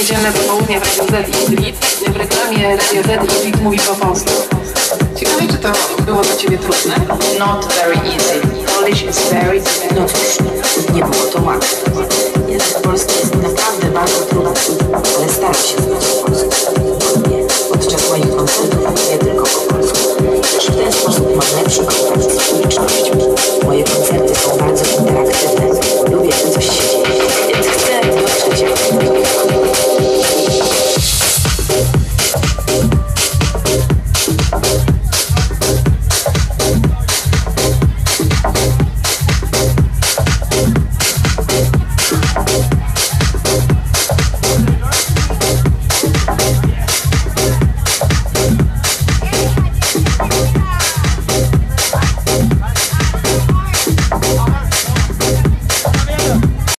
ostatnio w Radio Z i Brit. W reklamie Radio Z i mówi po polsku. Ciekawe, czy to było dla Ciebie trudne? Not very easy. Polish is very... No cóż, nie było to łatwe. Język polski jest naprawdę bardzo trudny, ale staram się.